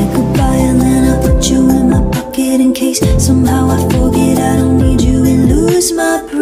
said goodbye and then I put you in my pocket in case somehow I forget I don't need you and lose my breath.